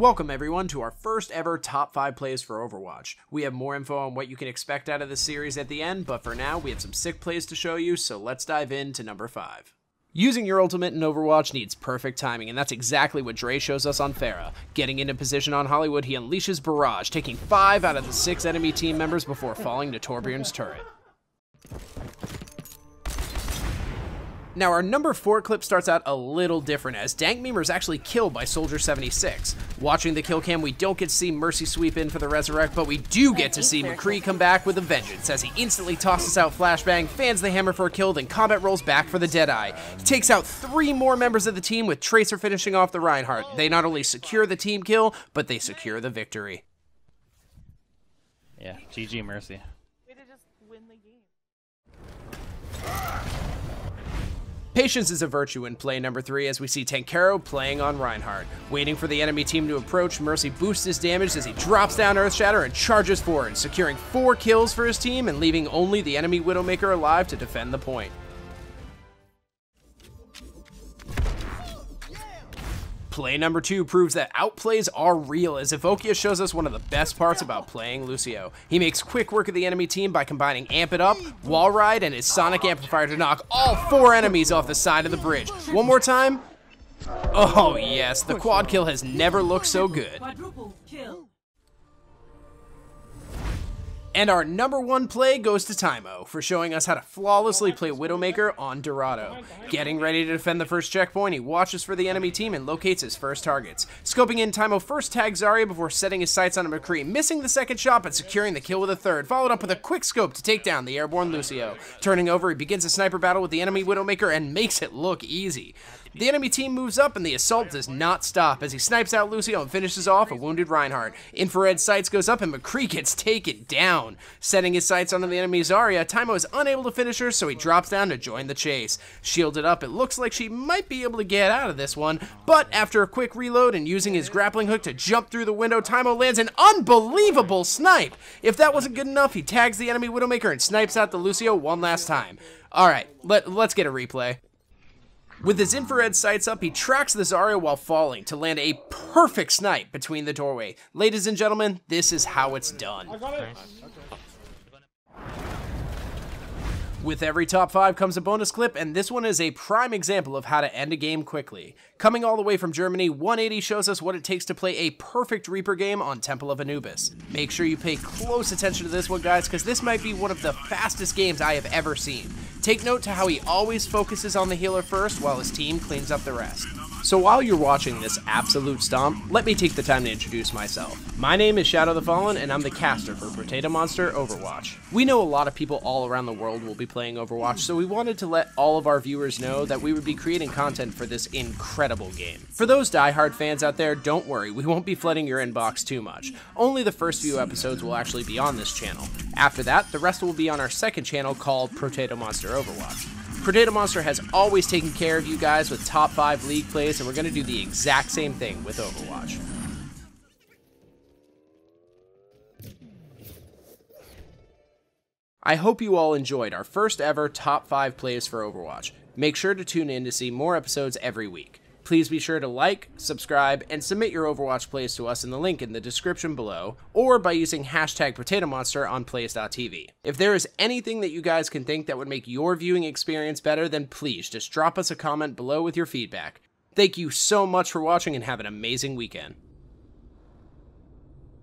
Welcome everyone to our first ever top 5 plays for Overwatch. We have more info on what you can expect out of the series at the end, but for now we have some sick plays to show you, so let's dive into number 5. Using your ultimate in Overwatch needs perfect timing, and that's exactly what Dre shows us on Pharah. Getting into position on Hollywood, he unleashes Barrage, taking 5 out of the 6 enemy team members before falling to Torbjorn's turret. Now, our number 4 clip starts out a little different, as Dank Memer is actually killed by Soldier 76. Watching the kill cam, we don't get to see Mercy sweep in for the resurrect, but we do get to see McCree come back with a vengeance, as he instantly tosses out Flashbang, fans the hammer for a kill, then combat rolls back for the Deadeye. He takes out three more members of the team, with Tracer finishing off the Reinhardt. They not only secure the team kill, but they secure the victory. Yeah, GG Mercy. Patience is a virtue in play number 3 as we see Tankero playing on Reinhardt. Waiting for the enemy team to approach, Mercy boosts his damage as he drops down Earthshatter and charges forward, securing 4 kills for his team and leaving only the enemy Widowmaker alive to defend the point. Play number two proves that outplays are real as Evokje shows us one of the best parts about playing Lucio. He makes quick work of the enemy team by combining Amp It Up, Wall Ride, and his Sonic Amplifier to knock all four enemies off the side of the bridge. One more time. Oh yes, the quad kill has never looked so good. And our number one play goes to Taimou for showing us how to flawlessly play Widowmaker on Dorado. Getting ready to defend the first checkpoint, he watches for the enemy team and locates his first targets. Scoping in, Taimou first tags Zarya before setting his sights on a McCree, missing the second shot but securing the kill with a third, followed up with a quick scope to take down the airborne Lucio. Turning over, he begins a sniper battle with the enemy Widowmaker and makes it look easy. The enemy team moves up and the assault does not stop as he snipes out Lucio and finishes off a wounded Reinhardt. Infrared sights goes up and McCree gets taken down. Setting his sights onto the enemy Zarya, Taimou is unable to finish her so he drops down to join the chase. Shielded up, it looks like she might be able to get out of this one, but after a quick reload and using his grappling hook to jump through the window, Taimou lands an unbelievable snipe! If that wasn't good enough, he tags the enemy Widowmaker and snipes out the Lucio one last time. Alright, let, let's get a replay. With his infrared sights up, he tracks the Zarya while falling to land a perfect snipe between the doorway. Ladies and gentlemen, this is how it's done. With every top 5 comes a bonus clip, and this one is a prime example of how to end a game quickly. Coming all the way from Germany, 180 shows us what it takes to play a perfect Reaper game on Temple of Anubis. Make sure you pay close attention to this one, guys, because this might be one of the fastest games I have ever seen. Take note to how he always focuses on the healer first while his team cleans up the rest. So while you're watching this absolute stomp, let me take the time to introduce myself. My name is Shadow the Fallen, and I'm the caster for Protatomonster Overwatch. We know a lot of people all around the world will be playing Overwatch, so we wanted to let all of our viewers know that we would be creating content for this incredible game. For those die-hard fans out there, don't worry, we won't be flooding your inbox too much. Only the first few episodes will actually be on this channel. After that, the rest will be on our second channel called Protatomonster Overwatch. Protatomonster has always taken care of you guys with top 5 league plays, and we're going to do the exact same thing with Overwatch. I hope you all enjoyed our first ever top 5 plays for Overwatch. Make sure to tune in to see more episodes every week. Please be sure to like, subscribe, and submit your Overwatch plays to us in the link in the description below, or by using hashtag Protatomonster on Plays.tv. If there is anything that you guys can think that would make your viewing experience better, then please just drop us a comment below with your feedback. Thank you so much for watching and have an amazing weekend.